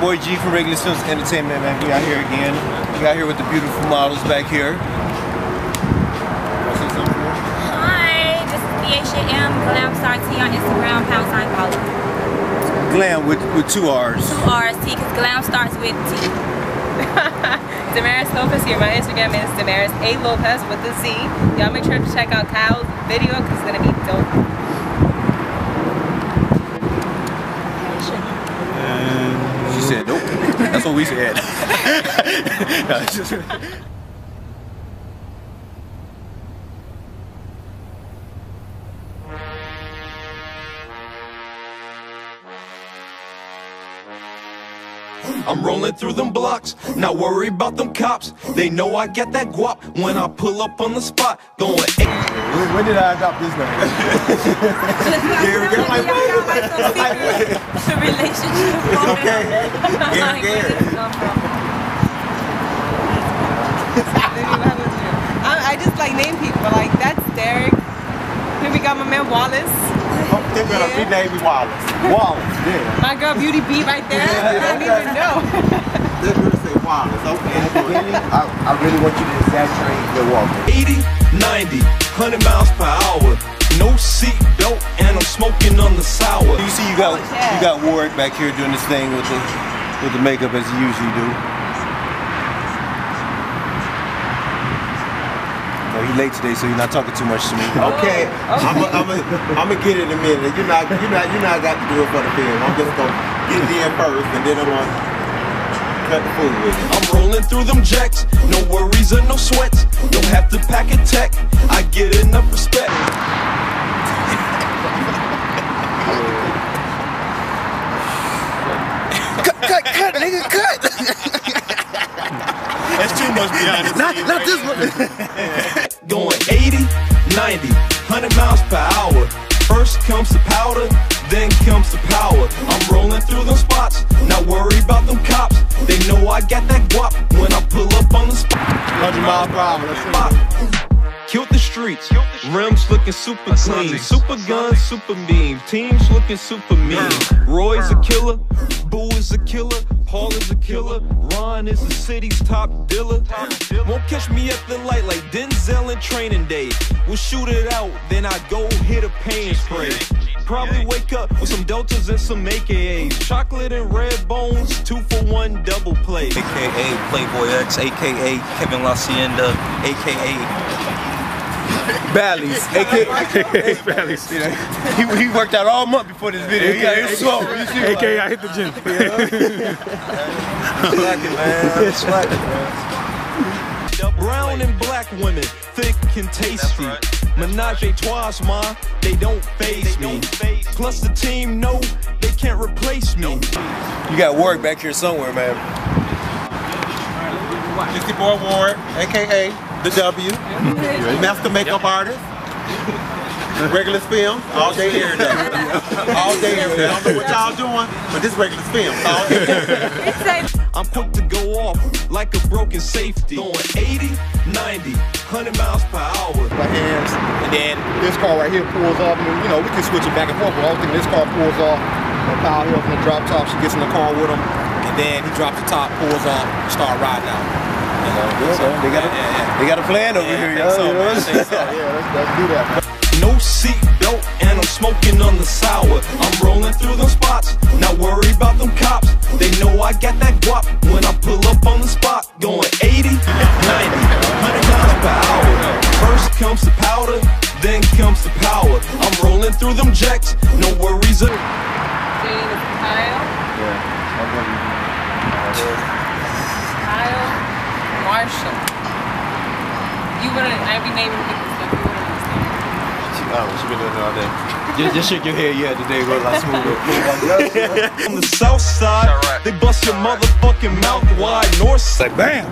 boy G from Regulus Films Entertainment, man. We out here again. We out here with the beautiful models back here. Hi, this is. Glam Star T on Instagram, pound sign follow. Glam with, with two R's. Two R's, T, because glam starts with T. Damaris Lopez here. My Instagram is Damaris A Lopez with the Z. Y'all make sure to check out Kyle's video because it's gonna be dope. She said nope. That's what we said. I'm rolling through them blocks, not worry about them cops. They know I get that guap when I pull up on the spot. Going. When, when did I adopt this name? Here we go. Relationship. okay. Here, here. I, I just like name people. Like that's Derek. Here we got my man Wallace. Oh, they're gonna Yeah. rename me Wallace. Wallace, yeah. My girl Beauty B right there. I don't even know. They're gonna say Okay. I, I really want you to exaggerate your walk. 80, 90, 100 miles per hour. No seat belt, and I'm smoking on the sour. You see, you got Oh, you got Warwick back here doing this thing with the with the makeup as he usually do. Oh, he late today, so he's not talking too much to me. Okay, oh, oh. I'm gonna I'm I'm get it in a minute. You're not you're not you're not got to do it for the film. I'm just gonna get it in first, and then I'm gonna cut food with it. I'm rolling through them jacks, no worries or no sweats. Don't have to pack a tech, I get enough respect. cut, cut, nigga, cut. That's too much behind the Not, not this one. Going 80, 90, 100 miles per hour. First comes the powder, then comes the power. I'm rolling looking super clean, super gun, super beam, teams looking super mean. Roy's a killer, Boo is a killer, Paul is a killer, Ron is the city's top dealer. Won't catch me at the light like Denzel in training day. We'll shoot it out, then I go hit a pain spray. Probably wake up with some deltas and some AKAs. Chocolate and red bones, two for one double play. aka Playboy X, aka Kevin La Hacienda, aka Bally's, aka Bally's. He, he worked out all month before this video. He got his swole. You see what? AKA I hit the gym. Slacking, man. Slacking, man. Brown and black women, thick and tasty. Menage a trois, ma, they don't phase me. Plus the team know they can't replace me. You got work back here somewhere, man. It's your boy Ward, aka the W, master makeup artist. Regulus film, all day, every day. All day, every day. I don't know what y'all doing, but this Regulus film, all day. I'm quick to go off like a broken safety. Going 80, 90, 100 miles per hour. my hands, and then this car right here pulls off. I mean, you know, we can switch it back and forth, but I don't think this car pulls off. And Kyle Hill from the drop top, she gets in the car with him, and then he drops the top, pulls off, start riding out. You know, Yeah, so, man. They got a, yeah, yeah. they got a plan over Yeah, here, think yo. so, you know man. what I'm saying? yeah, let's, let's do that. No seat belt, and I'm smoking on the sour. I'm rolling through them spots, not worry about them cops. They know I got that guap when I pull up on the spot. Going 80, 90, 100 miles per hour. First comes the powder, then comes the power. I'm rolling through them jacks, no worries. Your name is Kyle. Kyle Marshall. You wouldn't. I'd be naming people stuff. You wouldn't understand. Oh, she been doing it all day. Just, just shake your head, yeah, today go like smooth. move on. On the south side, they bust your motherfucking mouth wide. North side, Bam!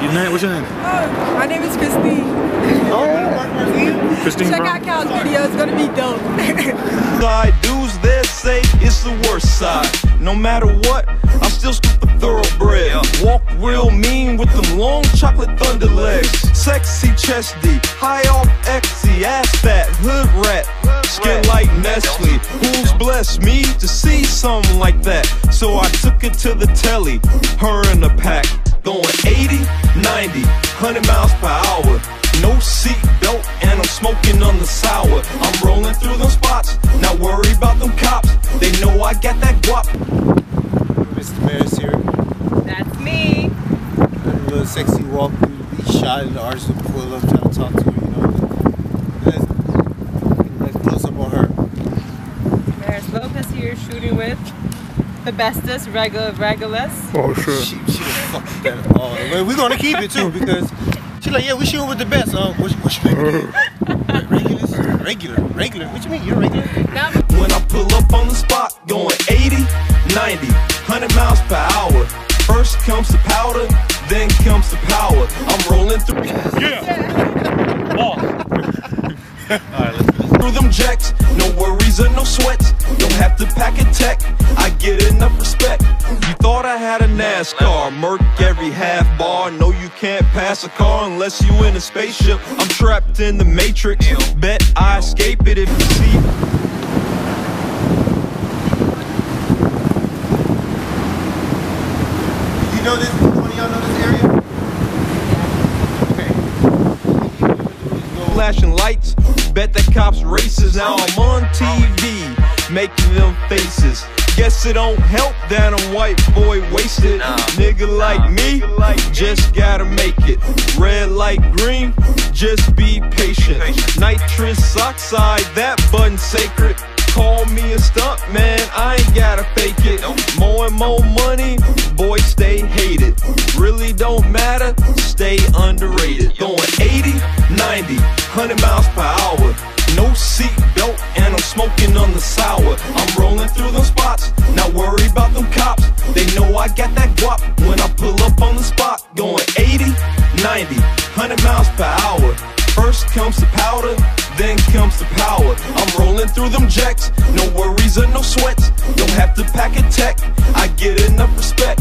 Your name? What's your name? Oh, my name is Christine. Oh, Christine Check out Cal's video, it's gonna be dope. side dudes there say it's the worst side. No matter what, I'm still the thoroughbred. Walk real mean with them long chocolate thunder legs. Sexy chest deep, high off XC, ass fat, hood rat. Skin like Nestle. Who's blessed me to see something like that. So I took it to the telly, her in the pack, going 80, 90, 100 miles per hour. Sexy walk. We shot and the artist would pull up, trying to talk to her, you know. Let's, let's close up on her. Maris Lopez here shooting with the bestest, regular, regulars. Oh, sure. She, she the fucking better. Oh, we're gonna keep it too because she like, yeah, we shooting with the best. Um, what's, what's your name? Regular, regular, regular. What you mean? You're regular? When get enough respect. You thought I had a NASCAR, murk every half bar. No, you can't pass a car unless you in a spaceship. I'm trapped in the matrix. Bet I escape it if you see. You know this? One of y'all know this area? flashing lights. Bet that cops races. Now I'm on TV, making them faces. Guess it don't help that I'm white boy wasted. Nigga like me, like just gotta make it. Red light, green, just be patient. Nitrous oxide, that button sacred. Call me a stunt man, I ain't gotta fake it. More and more money, boy, stay hated. Really don't matter, stay underrated. Going 80, 90, 100 miles per hour. Through them jacks, no worries or no sweats. Don't have to pack a tech, I get enough respect.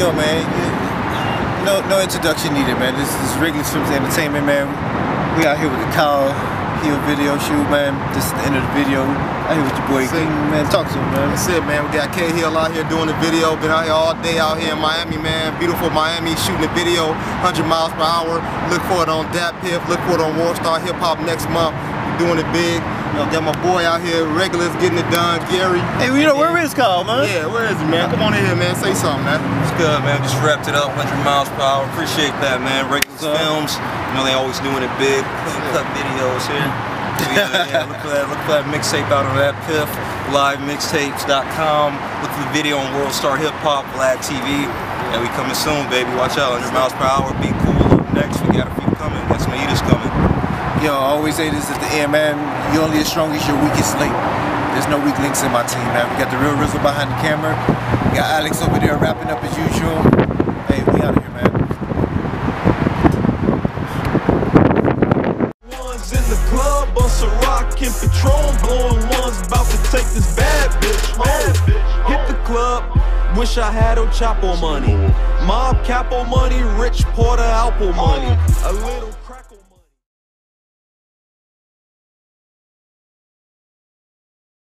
Yo, man. No, no introduction needed, man. This is Regulus Films Entertainment, man. We out here with the Kyle Hill video shoot, man. This is the end of the video. I here with your boy, King, man. Talk to him, man. That's it, man. We got K Hill out here doing the video. Been out here all day out here in Miami, man. Beautiful Miami, shooting the video, 100 miles per hour. Look for it on DatPiff. Look for it on World Star Hip Hop next month. We're doing it big. You know, got my boy out here, regulars getting it done. Gary. Hey, you know, where is Kyle, man? Yeah, where is he, man? Come on in here, man. Say something, man. It's good, man. Just wrapped it up, 100 miles per hour. Appreciate that, man. Regulus What's up? Films. You know, they always doing it big. Clean cut videos here. yeah, yeah, look for that, look for that mixtape out on DatPiff, livemixtapes.com. Look for the video on World Star Hip Hop, Vlad TV. And we coming soon, baby. Watch out, 100 miles per hour. Be cool. Up next, we got a few coming. Got some eaters coming. Yo, I always say this at the end, man. You're only as strong as your weakest link. There's no weak links in my team, man. We got the real Rizzle behind the camera. We got Alex over there wrapping up as usual. Hey, we out of here, man. Ones in the club, a rock and Patron, blowing ones about to take this bad bitch home. Hit the club, wish I had El Chapo money. Mob capo money, rich Porter Alpo money. A little.